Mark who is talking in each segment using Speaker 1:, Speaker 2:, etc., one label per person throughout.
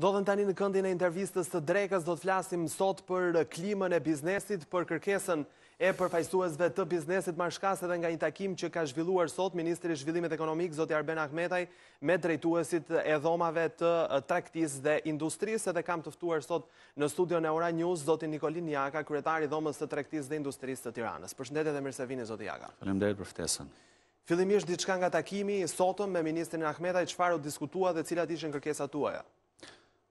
Speaker 1: Ndodhem tani në këndin e intervistës të drekës, do të flasim sot për klimën e biznesit, për kërkesën e përfaqësuesve të biznesit, marr shkas edhe nga një takim që ka zhvilluar sot Ministri i Zhvillimit Ekonomik, Zoti Arben Ahmetaj, me drejtuesit e dhomave të tregtisë dhe industrisë, edhe kam të ftuar sot në studion e Ora News, Zotin Nikolin Jaka, kryetar i dhomës të tregtisë dhe industrisë të Tiranës. Përshëndetje dhe mirë se vini, Zoti Jaka.
Speaker 2: Faleminderit për ftesën.
Speaker 1: Fillimisht diçka nga takimi i sotëm me ministrin Ahmetaj, çfarë u diskutua dhe cilat ishin kërkesat tuaja?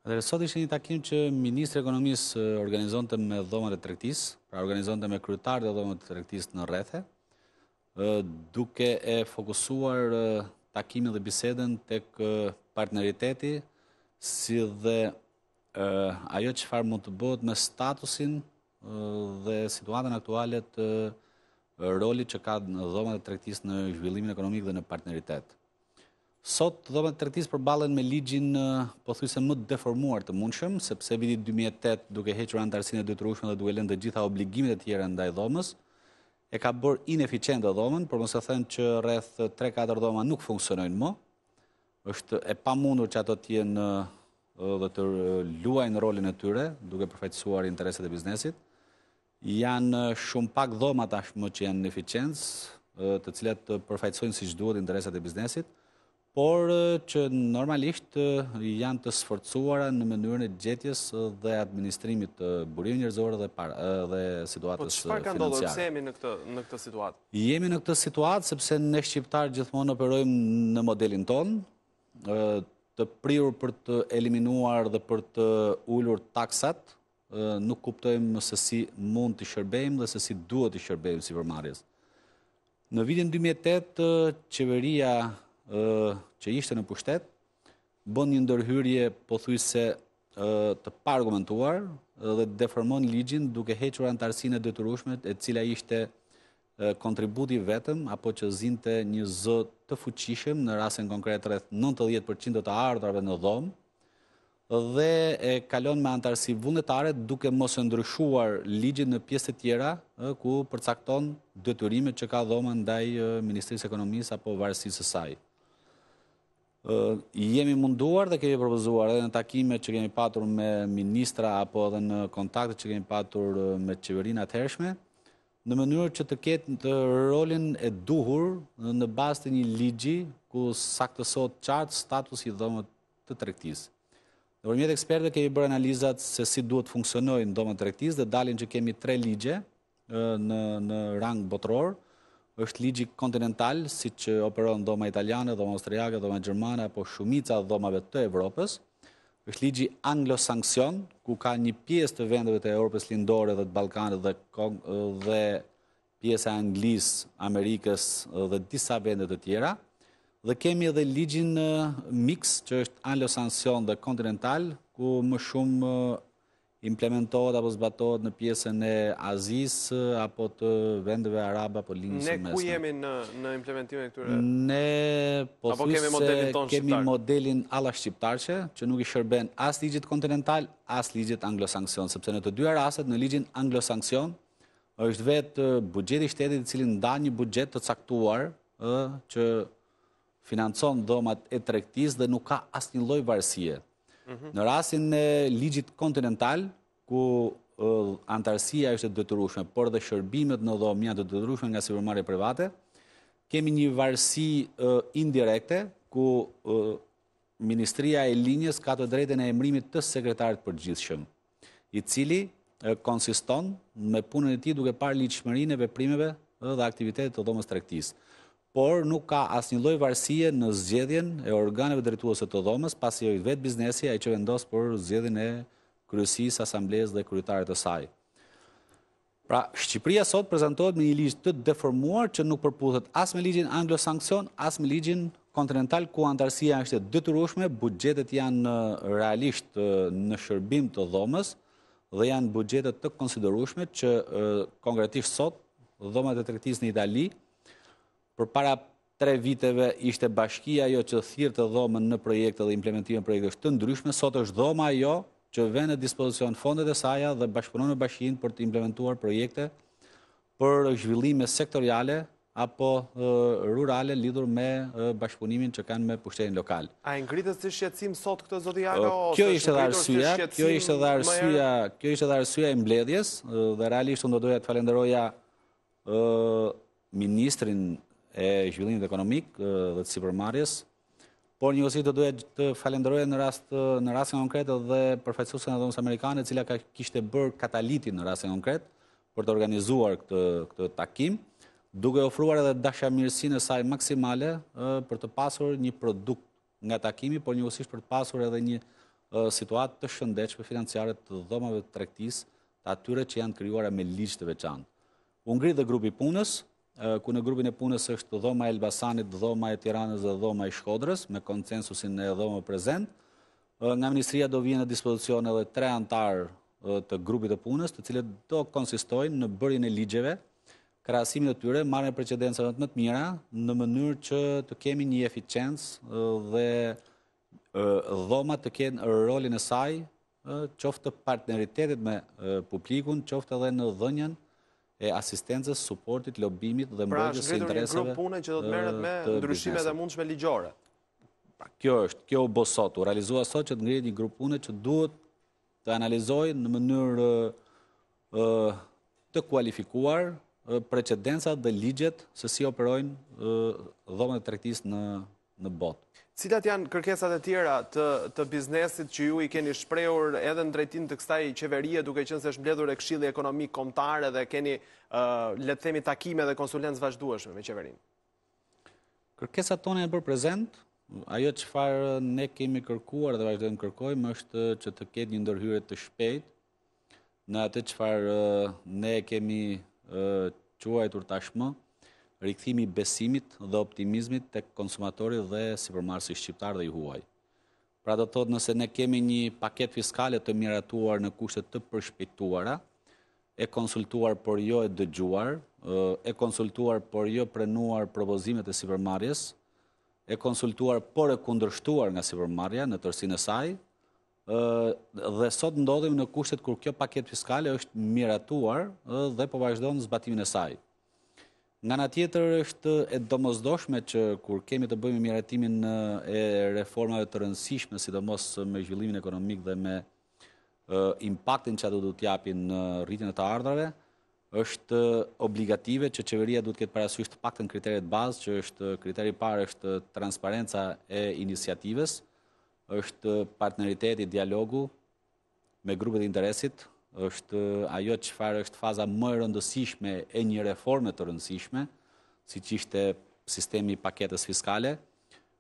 Speaker 2: Atëherë, sot ishte një takim që ministri i Ekonomisë organizonte me dhomat e tregtisë, pra organizonte me kryetarët e dhomave e tregtisë në rrethe, duke e fokusuar takimin dhe bisedën tek partneriteti si dhe ajo çfarë mund të bëhet me statusin dhe situatën aktuale të rolit që kanë dhomat e tregtisë në zhvillimin ekonomik dhe në partneritet. Sot, dhomat e tregtisë përballen me ligjin pothuajse më të deformuar të mundshëm, sepse viti 2008 duke hequr anëtarësinë e detyrueshme dhe duke lënë të gjitha obligimet e tjera ndaj dhomës, e ka bërë ineficiente dhomën, për mos të thënë që rreth 3-4 dhoma nuk funksionojnë më, Është e pamundur që ato të jenë dhe të luajnë rolin e tyre, duke përfaqësuar interesat e biznesit. Janë shumë pak dhoma tashmë që janë në eficiencë, të cilat përfaqësojnë siç duhet interesat e biznesit, por që normalisht janë të sforcuara në mënyrën e gjetjes së dhe administrimit të burimeve njerëzore dhe situatës financiare. Po
Speaker 1: çfarë ka ndodhur pse jemi në këtë në këtë situatë?
Speaker 2: Jemi në këtë situatë sepse ne shqiptarët gjithmonë operojmë në modelin tonë, të prirur për të eliminuar dhe për të ulur taksat, nuk kuptojmë se si mund t'i shërbejmë dhe se si duhet t'i shërbejmë sipërmarrjes. Në vitin 2008, qeveria që ishte në pushtet, bën një ndërhyrje pothuajse të paargumentuar dhe deformon ligjin duke hequr anëtarësinë e detyrueshme e cila ishte kontributi i vetëm apo që zinte një zë të fuqishëm në rastin konkret rreth 90% të ardhurave në dhomë dhe e kalon me anëtarësi vullnetare duke mos e ndryshuar ligjin në pjesët e tjera ku përcakton detyrimet që ka dhoma ndaj Ministrisë së Ekonomisë apo varësisë së saj. Jemi munduar dhe kemi propozuar edhe në takimet që kemi patur me ministra apo edhe në kontaktet që kemi patur me qeverinë e atëhershme, në mënyrë që të ketë rolin e duhur në bazë të një ligji ku saktësohet qartë statusi i dhomave të tregtisë. Nëpërmjet ekspertëve kemi bërë analizat se si duhet të funksionojnë dhomat e tregtisë dhe dalin që kemi tre ligje, në rang botëror. Është ligji kontinental, siç operon dhoma italiane, dhoma austriake, dhoma gjermane apo shumica e dhomave të Evropës. Është ligji anglo-sanksion, ku ka një pjesë të vendeve të Evropës Lindore dhe të Ballkanit dhe dhe pjesa e Anglisë, Amerikës dhe disa vende të tjera. Dhe kemi edhe ligjin mix, që është anglo-sanksion dhe kontinental, ku më shumë implementohet apo zbatohet në pjesën e Azisë apo të vendeve arabe apo Lindjes
Speaker 1: së Mesme. Ne ku jemi në në implementimin e këtyre?
Speaker 2: Ne po apo kemi modelin tonë shqiptar. Kemi modelin allashqiptarçe që nuk i shërben as ligjit kontinental, as ligjit anglosanksion, sepse në të dyja rastet në ligjin anglosanksion është vetë buxheti i shtetit i cili ndan një buxhet të caktuar, ë që financon dhomat e tregtisë dhe nuk ka asnjë lloj varësie. Mhm. Në rastin e ligjit kontinental, ku antarësia është e detyrueshme, por dhe shërbimet në dhomë janë të detyrueshme nga sipërmarrje private, kemi një varësi indirekte ku Ministria e Linjës ka të drejtën e emërimit të sekretarit të përgjithshëm. i cili konsiston me punën e tij duke parë ligjshmërinë e veprimeve dhe aktivitetit të dhomës tregtisë. Por nuk ka asnjë lloj varësie në zgjedhjen e organeve drejtuese të dhomës, pasi është vetë biznesi ai që vendos për zgjedhjen e kryesisë, asamblesë dhe kryetarit të saj. Pra, Shqipëria sot prezantohet me një ligj të deformuar që nuk përputhet as me ligjin anglo-sanksion, as me ligjin kontinental ku antarësia është e detyrueshme, buxhetet janë realisht në shërbim të dhomës dhe janë buxhete të konsiderueshme që konkretisht sot dhomat e tregtisë në Itali përpara tre viteve ishte bashkia ajo që thirrte dhomën në projekte dhe implementime projektesh të ndryshme, sot është dhoma ajo që vë në dispozicion fondet e saja dhe bashkëpunon me bashkinë për të implementuar projekte për zhvillime sektoriale apo rurale lidhur me bashkëpunimin që kanë me pushtetin lokal.
Speaker 1: A e ngritët si shqetësim sot këtë zoti Jalo?
Speaker 2: Kjo ishte dhe arsyja, kjo ishte dhe arsyja, kjo ishte dhe arsyja e mbledhjes dhe realisht unë do doja të falenderoja ministrin e zhvillimit ekonomik dhe të sipërmarrjes, por njëkohësisht do doja të falenderoj në rast në rastin konkret dhe përfaqësuesen e dhomës amerikane, e cila ka kishte bërë katalitin në rastin konkret për të organizuar këtë këtë takim, duke ofruar edhe dashamirësinë e saj maksimale për të pasur një produkt nga takimi, por njëkohësisht për të pasur edhe një situatë të shëndetshme financiare të dhomave të tregtisë, të atyre që janë krijuara me ligj të veçantë. U ngri dhe grupi i punës, ku në grupin e punës është dhoma e Elbasanit, dhoma e Tiranës dhe dhoma e Shkodrës, me konsensusin e dhoma prezent. Nga Ministria do vihen në dispozicion edhe tre antarë të grupit punës, të cilët do konsistojnë në bërjen e ligjeve, krahasimin e tyre, marrjen e precedencave më të mira në mënyrë që të kemi një efiçencë dhe dhoma të kenë rolin e saj qoftë të partneritetit me publikun, qoftë edhe në dhënjën e asistencës, suportit, lobimit dhe mbrojtjes
Speaker 1: së interesave të biznesit. Pra, është ngritur një grup pune që do të merret me ndryshime të mundshme ligjore.
Speaker 2: Kjo është, kjo u bë sot, u realizua sot që të ngrihet një grup pune që duhet të analizojë në mënyrë të kualifikuar precedencat dhe ligjet se si operojnë dhomat e tregtisë në në botë.
Speaker 1: Cilat janë kërkesat e tjera të biznesit që ju i keni shprehur edhe në drejtim të kësaj qeverie duke qenë se është mbledhur dhe Këshilli Ekonomik Kombëtar edhe keni le të themi takime dhe konsulencë të vazhdueshme me qeverinë?
Speaker 2: Kërkesat tona janë bërë prezent, ajo çfarë ne kemi kërkuar dhe vazhdojmë kërkojmë është që të ketë një ndërhyrje të shpejtë në atë çfarë ne e kemi quajtur tashmë rikthimi i besimit dhe optimizmit të konsumatorit dhe sipërmarrësi shqiptar dhe i huaj. Pra do të thotë nëse ne kemi një paketë fiskale të miratuar në kushte të përshpejtuara, e konsultuar por jo e dëgjuar, e konsultuar por jo pranuar propozimet e sipërmarrjes, e konsultuar por e kundërshtuar nga sipërmarrja në tërësinë e saj, dhe sot ndodhemi në kushtet kur kjo paketë fiskale është miratuar dhe po vazhdon zbatimin e saj. Nga ana tjetër është e domosdoshme që kur kemi të bëjmë me miratimin e reformave të rëndësishme, sidomos me zhvillimin ekonomik dhe me impaktin që ato duhet të japin në rritjen e të ardhurave, është obligative që qeveria duhet të ketë parasysh të paktën kriteret bazë, që është kriteri i parë është transparenca e iniciativës, është partneriteti, dialogu, me grupet e interesit, është ajo çfarë është faza më e rëndësishme e një reforme të rëndësishme, siç ishte sistemi i paketës fiskale.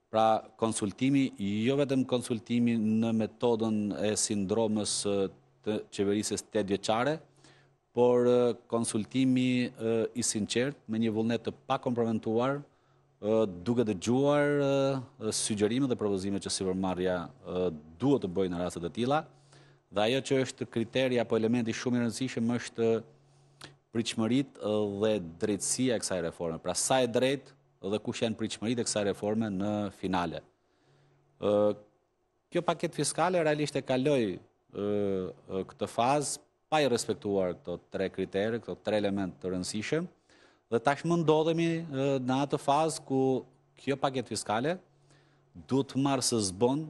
Speaker 2: Pra, konsultimi, jo vetëm konsultimi në metodën e sindromës të qeverisjes 8 vjeçare, por konsultimi i sinqertë me një vullnet të pakomprometuar, duke dëgjuar sugjerimet dhe propozimet që sipërmarrja duhet të bëjë në rastet e tilla. Dhe ajo që është kriteri apo elementi shumë i rëndësishëm është pritshmëritë dhe drejtësia e kësaj reforme. Pra sa e drejtë dhe kush janë pritshmëritë e kësaj reforme në finale. Ë kjo paketë fiskale realisht e kaloi ë këtë fazë pa i respektuar këto tre kritere, këto tre elementë të rëndësishëm, dhe tashmë ndodhemi në atë fazë ku kjo paketë fiskale duhet të marrë së zbon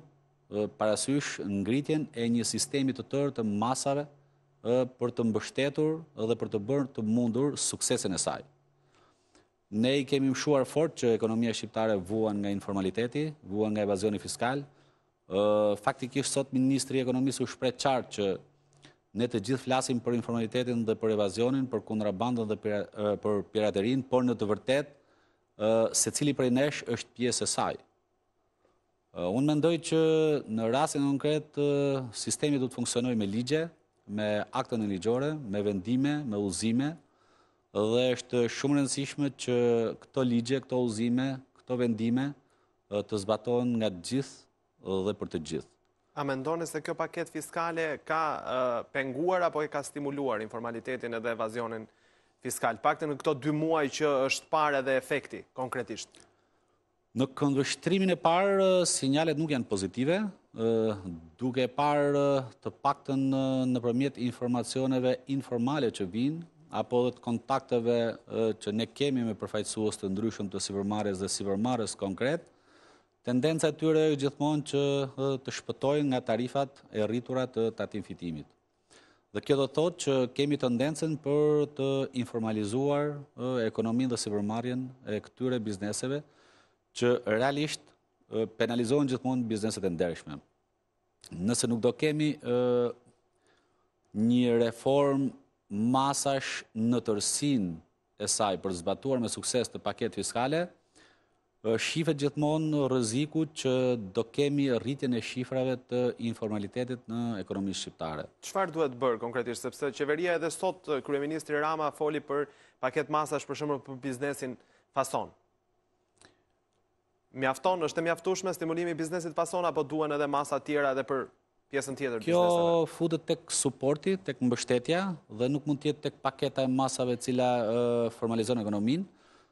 Speaker 2: parasysh ngritjen e një sistemi të tërë të masave për të mbështetur dhe për të bërë të mundur suksesin e saj. Ne i kemi mëshuar fort që ekonomia shqiptare vuan nga informaliteti, vuan nga evazioni fiskal. Faktikisht sot ministri i ekonomisë u shpreh qartë që ne të gjithë flasim për informalitetin dhe për evazionin, për kontrabandën dhe për piraterinë, por në të vërtetë secili prej nesh është pjesë e saj. Unë mendoj që në rastin konkret sistemi duhet të funksionojë me ligje, me akte nënligjore, me vendime, me udhëzime, dhe është shumë rëndësishme që këto ligje, këto udhëzime, këto vendime të zbatohen nga të gjithë dhe për të gjithë.
Speaker 1: A mendoni se kjo paketë fiskale ka penguar apo e ka stimuluar informalitetin edhe evazionin fiskal? Paktën në këto dy muaj që është parë edhe efekti konkretisht?
Speaker 2: Në këndvështrimin e parë, sinjalet nuk janë pozitive, duke parë të paktën nëpërmjet informacioneve informale që vijnë, apo dhe të kontakteve që ne kemi me përfaqësues të ndryshëm të sipërmarrjes dhe sipërmarrës konkretë, tendenca e tyre është gjithmonë që të shpëtojnë nga tarifat e rritura të tatim-fitimit. Dhe kjo do të thotë që kemi tendencën për të informalizuar ekonominë dhe sipërmarrjen e këtyre bizneseve që realisht penalizohen gjithmonë bizneset e ndershme. Nëse nuk do kemi një reformë masash në tërësinë e saj për të zbatuar me sukses këtë paketë fiskale, shifet gjithmonë rreziku që do kemi rritjen e shifrave të informalitetit në ekonominë shqiptare.
Speaker 1: Çfarë duhet bërë konkretisht, sepse qeveria edhe sot Kryeministri Rama foli për paketë masash për shembull për biznesin fason? Mjafton, është e mjaftueshme stimulimi i biznesit fason apo duhen edhe masa të tjera edhe për pjesën tjetër të bizneseve?
Speaker 2: Kjo futet tek suporti, tek mbështetja dhe nuk mund të jetë tek paketa e masave e cila formalizon ekonominë,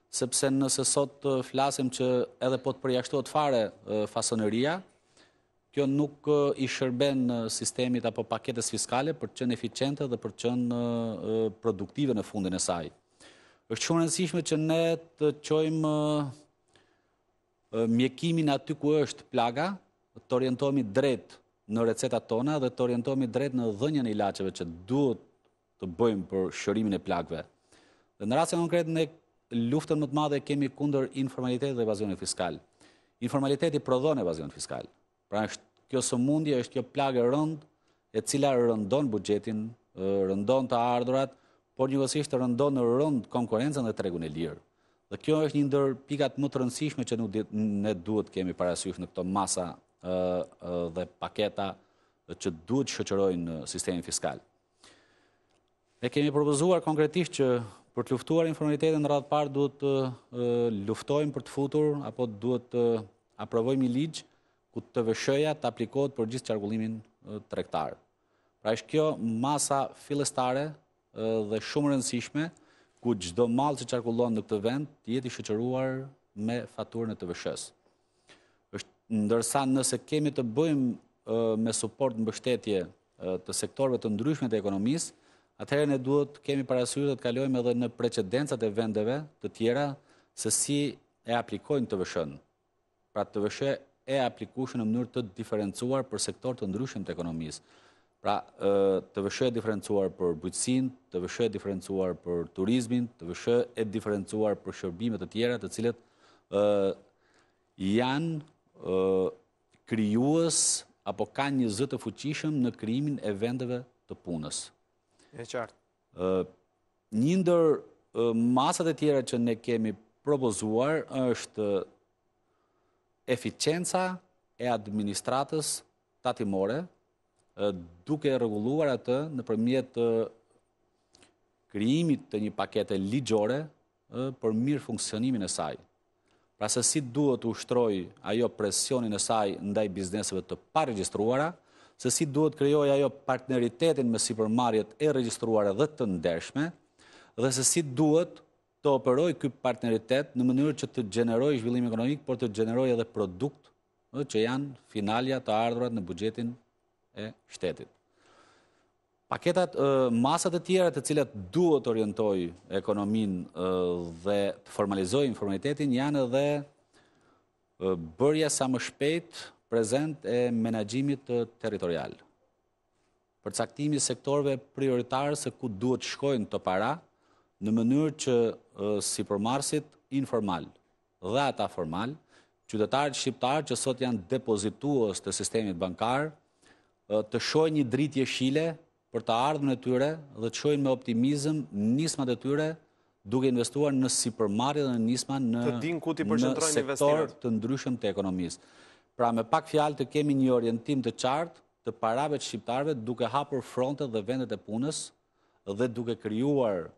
Speaker 2: sepse nëse sot flasim që edhe po të përjashtohet fare fasoneria, kjo nuk i shërben sistemit apo paketës fiskale për të qenë eficiente dhe për të qenë produktive në fundin e saj. Është shumë e rëndësishme që ne të çojmë mjekimin aty ku është plaga, të orientohemi drejt në recetat tona dhe të orientohemi drejt në dhënien e ilaçeve që duhet të bëjmë për shërimin e plagëve. Dhe në rastin konkret ne luftën më të madhe kemi kundër informalitetit dhe evazionit fiskal. Informaliteti prodhon evazion fiskal. Pra është kjo sëmundje, është kjo plagë e rëndë, e cila rëndon buxhetin, rëndon të ardhurat, por njëkohësisht rëndon rëndë konkurrencën dhe tregun e lirë. Dhe kjo është një ndër pikat më të rëndësishme që nuk ne duhet të kemi parasysh në këto masa dhe paketa që duhet shoqërojnë sistemin fiskal. Ne kemi propozuar konkretisht që për të luftuar informalitetin në radhë të parë duhet të luftojmë për të futur apo duhet të aprovojmë një ligj ku TVSH-ja të aplikohet për gjithë qarkullimin tregtar. Pra është kjo masa fillestare dhe shumë e rëndësishme ku çdo mall që qarkullon në këtë vend të jetë i shoqëruar me faturën e TVSH-së. Ndërsa nëse kemi të bëjmë me suport, mbështetje të sektorëve të ndryshëm të ekonomisë, atëherë ne duhet të kemi parasysh dhe të kalojmë edhe në precedencat e vendeve të tjera se si e aplikojnë TVSH-në. Pra TVSH e aplikueshme në mënyrë të diferencuar për sektorë të ndryshëm të ekonomisë. Pra TVSH e diferencuar për bujqësinë, TVSH e diferencuar për turizmin, TVSH e diferencuar për shërbime të tjera të cilat janë krijues apo kanë një zë të fuqishëm në krijimin e vendeve të punës.
Speaker 1: E qartë.
Speaker 2: Një ndër masat e tjera që ne kemi propozuar është eficienca e administratës tatimore duke rregulluar atë nëpërmjet krijimit të një pakete ligjore për mirëfunksionimin e saj. Pra se si duhet të ushtrojë ajo presionin e saj ndaj bizneseve të paregjistruara, se si duhet krijojë ajo partneritetin me sipërmarrjet e regjistruara dhe të ndershme, dhe se si duhet të operojë ky partneritet në mënyrë që të gjenerojë zhvillim ekonomik, por të gjenerojë edhe produkt që janë finalja të ardhurat në buxhetin e shtetit. Paketat, masat e tjera të cilat duhet të orientojë ekonominë dhe të formalizojë informalitetin janë edhe bërja sa më shpejt prezent e menaxhimit territorial. Përcaktimi i sektorëve prioritarë se ku duhet shkojnë të para në mënyrë që sipërmarrësit informal dhe ata formalë, qytetarët shqiptarë që sot janë depozitues të sistemit bankar, të shohin një dritë jeshile për të ardhmen e tyre dhe të shohin me optimizëm nismat e tyre duke investuar në sipërmarrje dhe në nisma në sektorë të ndryshëm të ekonomisë. Pra me pak fjalë të kemi një orientim të qartë të parave të shqiptarëve duke hapur frontet dhe vendet e punës dhe duke krijuar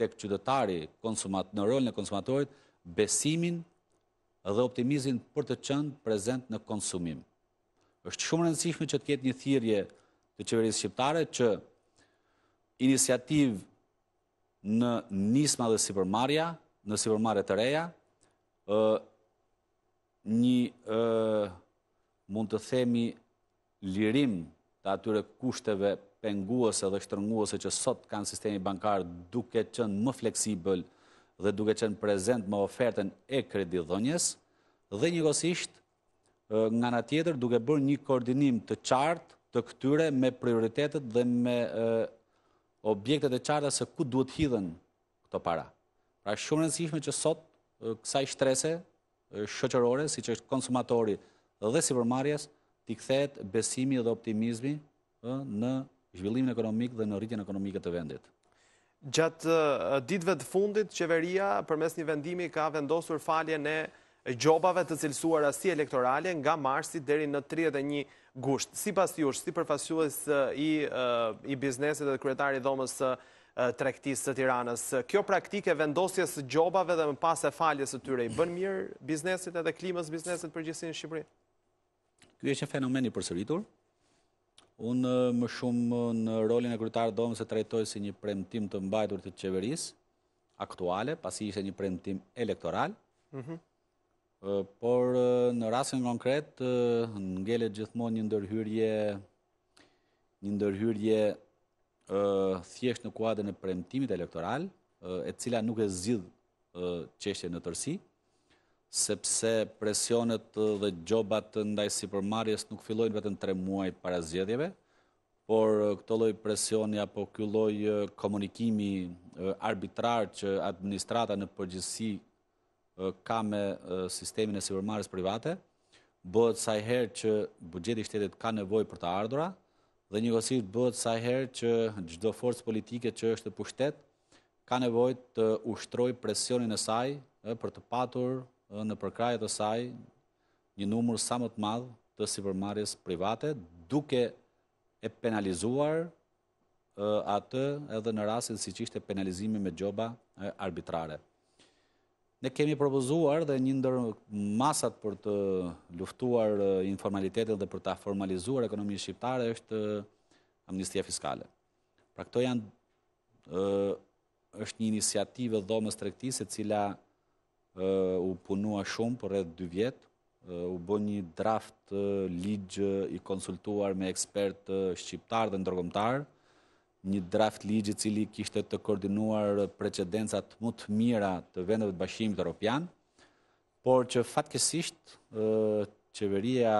Speaker 2: tek qytetari konsumat, në rolin e konsumatorit, besimin dhe optimizmin për të qenë prezent në konsumim. Është shumë rëndësishme që të ketë një thirrje të qeverisë shqiptare që iniciativë në nisma dhe sipërmarrja, në sipërmarrje të reja, ë një ë mund të themi lirim të atyre kushteve penguese dhe shtrënguese që sot kanë sistemi bankar duke qenë më fleksibël dhe duke qenë prezent me ofertën e kredidhënies dhe njëkohësisht nga ana tjetër duke bërë një koordinim të qartë të këtyre me prioritetet dhe me objektet e qarta se ku duhet hidhen këto para. Pra është shumë rëndësishme që sot kësaj shtrese shoqërore, siç është konsumatori dhe sipërmarrjes, t'i kthehet besimi dhe optimizmi në zhvillimin ekonomik dhe në rritjen ekonomike të vendit.
Speaker 1: Gjatë ditëve të fundit, qeveria përmes një vendimi ka vendosur faljen e gjobave të cilësuara si elektorale nga marsi deri në 31 gusht. Sipas jush, si përfaqësues i biznesit dhe kryetari i Dhomës së Tregtisë së Tiranës, kjo praktikë e vendosjes së gjobave dhe më pas e faljes së tyre i bën mirë biznesit edhe klimës biznesit përgjithësi në Shqipëri?
Speaker 2: Ky është një fenomen i përsëritur. Unë më shumë në rolin e kryetarit të Dhomës e trajtoj si një premtim të mbajtur të qeverisë, aktuale, pasi ishte një premtim elektoral. Mhm. Por në rastin konkret ngelet gjithmonë një ndërhyrje një ndërhyrje ë thjesht në kuadrin e premtimit elektoral, e cila nuk e zgjidh çështjen në tërësi, sepse presionet dhe gjobat ndaj sipërmarrjes nuk fillojnë vetëm 3 muaj para zgjedhjeve, por këto lloj presioni apo ky lloj komunikimi arbitrar që administrata në përgjithësi ka me sistemin e sipërmarrjes private, bëhet sa herë që buxheti i shtetit ka nevojë për të ardhura dhe njëkohësisht bëhet sa herë që çdo forcë politike që është në pushtet ka nevojë të ushtrojë presionin e saj për të patur në përkrahje të saj një numër sa më të madh të sipërmarrjes private, duke e penalizuar atë edhe në rastin siç ishte penalizimi me gjoba arbitrare. Ne kemi propozuar dhe një ndër masat për të luftuar informalitetin dhe për të formalizuar ekonominë shqiptare është amnistia fiskale. Pra këto janë Është një iniciativë e Dhomës së Tregtisë e cila u punua shumë për rreth 2 vjet, u bë një draft ligj i konsultuar me ekspertë shqiptarë dhe ndërkombëtarë, një draft ligj i cili kishte të koordinuar precedencat më të mira të vendeve të Bashkimit Europian, por që fatkeqësisht qeveria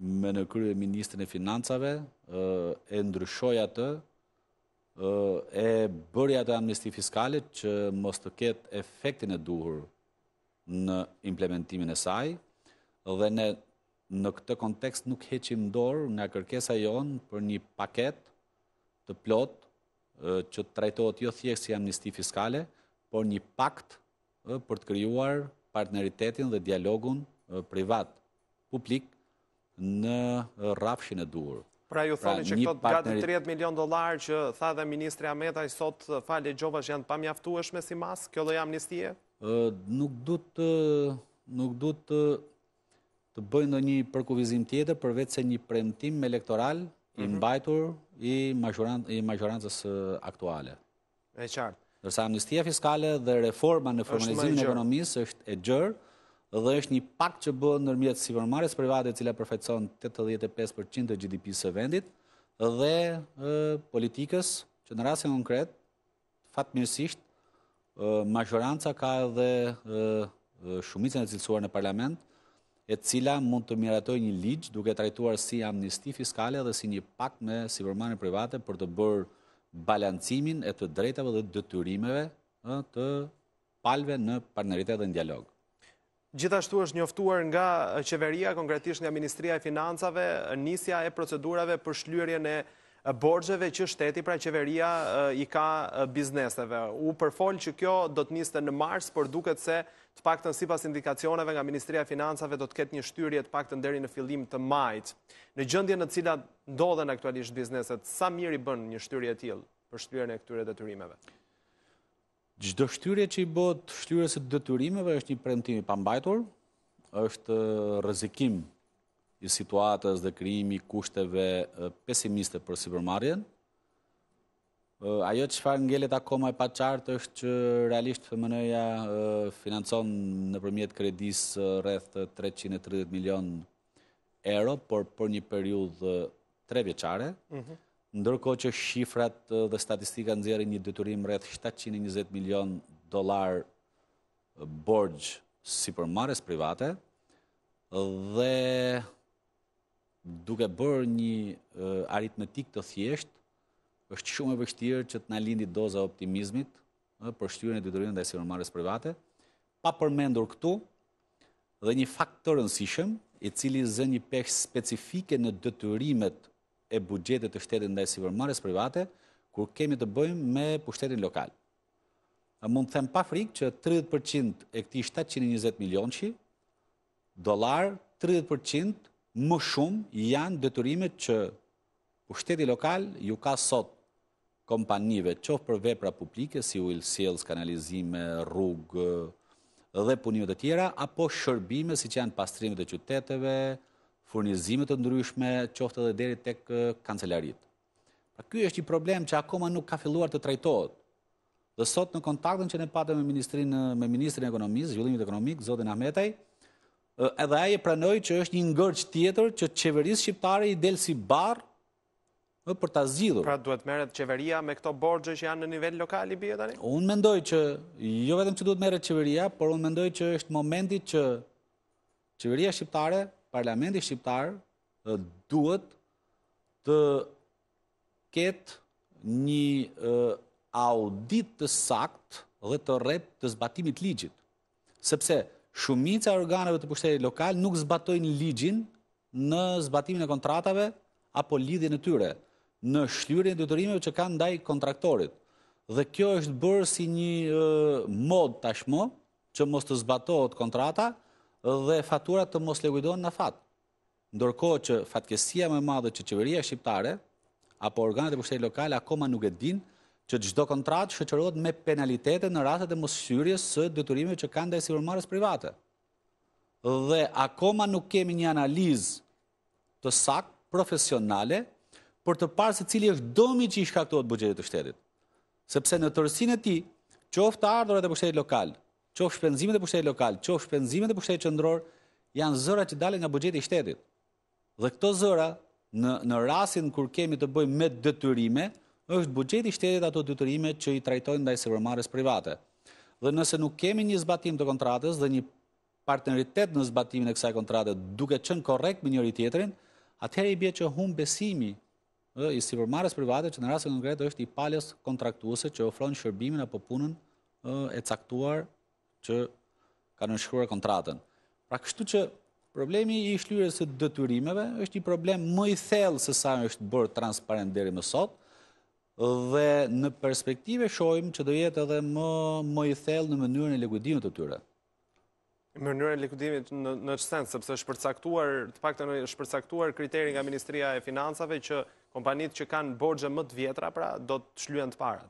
Speaker 2: me në krye ministrin e financave e ndryshoi atë e bëri atë amnisti fiskale që mos të ketë efektin e duhur në implementimin e saj dhe ne në këtë kontekst nuk heqim dorë nga kërkesa jonë për një paketë të plotë që të trajtohet jo thjesht si amnisti fiskale, por një pakt për të krijuar partneritetin dhe dialogun privat, publik në rrafshin e duhur.
Speaker 1: Pra ju pra, thoni që këto gati 30 milion dolarë që tha dhe Ministri Ahmetaj sot falje gjobash janë të pamjaftueshme si masë, kjo dhe amnistie?
Speaker 2: Nuk dua të nuk dua t'i bëj ndonjë përkufizim tjetër përveçse një premtim elektoral i mhm. mbajtur i mazhorancës aktuale.
Speaker 1: E qartë.
Speaker 2: Ndërsa amnistia fiskale dhe reforma në formalizimin e ekonomisë është e gjërë dhe është një pakt që bëhet ndërmjet sipërmarrjes private e cila përfaqëson 85% të GDP-së së vendit dhe politikës që në rastin konkret fatmirësisht mazhoranca ka edhe shumicën e cilësuar në parlament e cila mund të miratojë një ligj duke e trajtuar si amnisti fiskale dhe si një pakt me sipërmarrjen private për të bërë balancimin e të drejtave dhe detyrimeve të palëve në partneritet dhe në dialog.
Speaker 1: Gjithashtu është njoftuar nga qeveria, konkretisht nga Ministria e Financave, nisja e procedurave për shlyerjen e borxheve që shteti, pra qeveria i ka bizneseve. U përfol që kjo do të niste në mars, por duket se të paktën sipas indikacioneve nga Ministria e Financave do të ketë një shtyrje të paktën deri në fillim të majit. Në gjendjen në të cilat ndodhen aktualisht bizneset, sa mirë i bën një shtyrje e tillë për shlyerjen e këtyre detyrimeve?
Speaker 2: Çdo shtyrje që i bëhet shlyerjes së detyrimeve është një premtim i pambajtur, është rrezikim i situatës dhe krijimi i kushteve pesimiste për sipërmarrjen. Ajo çfarë ngelet akoma e paqartë është që realisht FMN-ja financon nëpërmjet kredisë rreth 330 milionë euro, por për një periudhë trevjeçare, mhm. ndërkohë që shifrat dhe statistika nxjerrin një detyrim rreth 720 milion dollar borxh sipërmarrjes private, dhe duke bërë një aritmetikë të thjeshtë, është shumë e vështirë që të na lindi doza e optimizmit për shlyerjen e detyrimeve ndaj sipërmarrjes private, Pa përmendur këtu dhe një fakt të rëndësishëm, i cili zë një peshë specifike në detyrimet e buxhetit të shtetit ndaj sipërmarrjes private, kur kemi të bëjmë me pushtetin lokal. Mund të them pa frikë që 30% e këtij 720 milionçi dollar, 30% më shumë janë detyrimet që pushteti lokal ju ka sot kompanive, qoftë për vepra publike si ujësjellës, kanalizime, rrugë dhe punime të tjera, apo shërbime siç janë pastrimet e qyteteve, furnizime të ndryshme, qoftë edhe deri tek kancelaritë. Pra ky është një problem që akoma nuk ka filluar të trajtohet. Dhe sot në kontaktin që ne patëm me ministrin me ministrin e ekonomisë, zhvillimit ekonomik, zotin Ahmetaj, edhe ai e pranoi që është një ngërç tjetër që qeverisë shqiptare i del si barrë për ta zgjidhur.
Speaker 1: Pra duhet merret qeveria me këto borxhe që janë në nivel lokal i bie tani?
Speaker 2: Unë mendoj që jo vetëm që duhet merret qeveria, por unë mendoj që është momenti që qeveria shqiptare, parlamenti shqiptar duhet të ketë një audit të saktë dhe të rreptë të zbatimit të ligjit. Sepse shumica e organeve të pushtetit lokal nuk zbatojnë ligjin në zbatimin e kontratave apo lidhjen e tyre, në shlyerjen e detyrimeve që kanë ndaj kontraktorit. Dhe kjo është bërë si një modë tashmë që mos të zbatohet kontrata dhe faturat të mos likuidohen në afat. Ndërkohë që fatkeqësia më e madhe që qeveria shqiptare apo organet e pushtetit lokal akoma nuk e dinë që çdo kontratë shoqërohet me penalitete në rastet e mosshlyerjes së detyrimeve që kanë ndaj sipërmarrjes private. Dhe akoma nuk kemi një analizë të saktë profesionale për të parë se cili është dëmi që i shkaktohet buxhetit të shtetit. Sepse në tërësinë e tij, qoftë të ardhurat e pushtetit lokal, qoftë shpenzimet e pushtetit lokal, qoftë shpenzimet e pushtetit qendror, janë zëra që dalin nga buxheti i shtetit. Dhe këto zëra në në rastin kur kemi të bëjmë me detyrime, është buxheti i shtetit ato detyrime që i trajtojnë ndaj sipërmarrjes private. Dhe nëse nuk kemi një zbatim të kontratës dhe një partneritet në zbatimin e kësaj kontrate duke qenë korrekt me njëri-tjetrin, atëherë i bie që humb besimi ë i sipërmarrjes private që në rastin konkret është i palës kontraktuese që ofron shërbimin apo punën ë e caktuar që ka nënshkruar kontratën. Pra kështu që problemi i shlyerjes së detyrimeve është një problem më i thellë se sa është bërë transparent deri më sot dhe në perspektivë shohim që do jetë edhe më më i thellë në mënyrën e likuidimit të tyre.
Speaker 1: Mënyra e likuidimit në në ç'sens, sepse është përcaktuar, të paktën është përcaktuar kriteri nga Ministria e Financave që kompanitë që kanë borxhe më të vjetra, pra do të shlyhen të parat.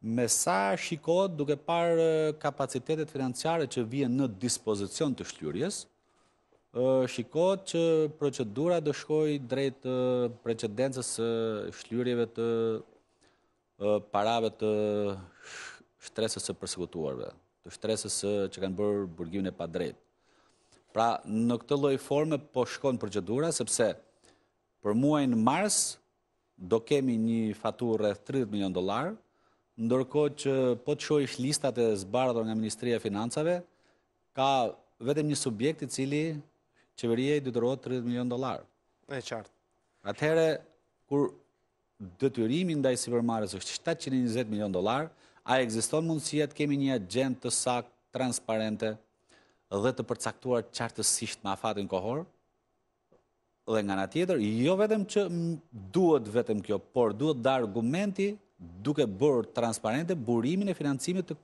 Speaker 2: Me sa shikohet duke parë kapacitetet financiare që vihen në dispozicion të shlyerjes, shikohet që procedura do shkojë drejt precedencës së shlyerjeve të parave të shtresës së persekutuarve, të shtresës që kanë bërë burgimin e padrejtë. Pra, në këtë lloj forme po shkon procedura sepse për muajin mars do kemi një faturë rreth 30 milion dollar, ndërkohë që po të shohësh listat e zbardhura nga Ministria e Financave, ka vetëm një subjekt i cili qeveria i detyrohet 30 milion dollar.
Speaker 1: E qartë.
Speaker 2: Atëherë kur detyrimi ndaj sipërmarrjes është shtatëqind e njëzet milionë dollarë, a ekziston mundësia të kemi një agjendë të saktë, transparente dhe të përcaktuar qartësisht me afatin kohor? Dhe nga ana tjetër, jo vetëm që duhet vetëm kjo, por duhet dhe argumenti duke bërë transparente burimin e financimit të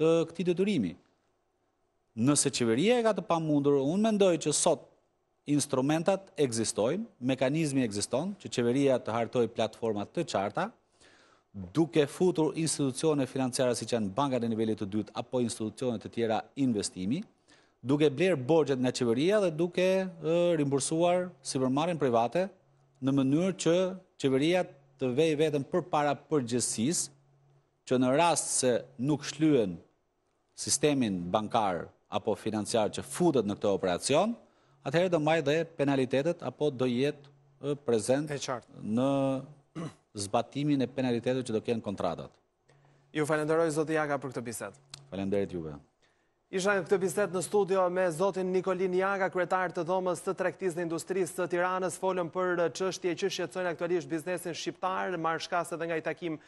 Speaker 2: të këtij detyrimi. Nëse qeveria e ka të pamundur, unë mendoj që sot instrumentat ekzistojnë, mekanizmi ekziston që qeveria të hartojë platforma të qarta, duke futur institucione financiare siç janë bankat e nivelit të dytë apo institucione të tjera investimi, duke blerë borxhet nga qeveria dhe duke rimbursuar sipërmarrjen private në mënyrë që qeveria të vejë veten përpara përgjegjësisë që në rast se nuk shlyen sistemin bankar apo financiar që futet në këto operacione, atëherë do mbajë dhe penalitetet apo do jetë prezent në zbatimin e penaliteteve që do kenë kontratat.
Speaker 1: Ju falënderoj zoti Jaka për këtë bisedë.
Speaker 2: Faleminderit juve.
Speaker 1: Isha në këtë bisedë në studio me zotin Nikolin Jaka, kryetar të Dhomës të Tregtisë dhe Industrisë të Tiranës, folëm për çështje që shqetësojnë aktualisht biznesin shqiptar, marrë shkas edhe nga një takim